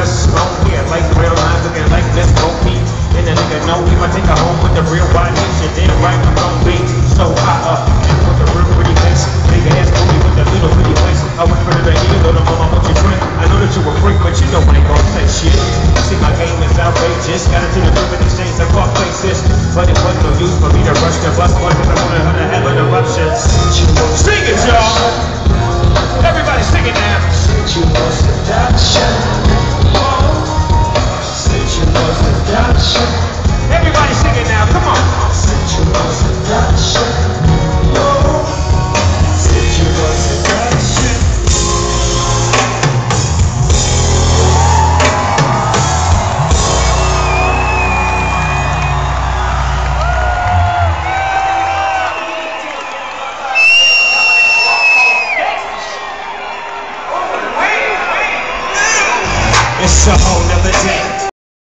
fresh smoke here, like real lines looking like this goatee. And the nigga know he might take a home with the real body. and then right, I'm beat, be so high up. And with the real pretty face, nigga ass booty with the little pretty face. I want to the ear, little the mama what you drink. I know that you a freak, but you know I ain't gon' say shit. See, my game is outrageous. Got into the group and exchange the fuck faces. But it was no use for me to rush the bus, boy, cause I wanted her to have an eruption. Sing it!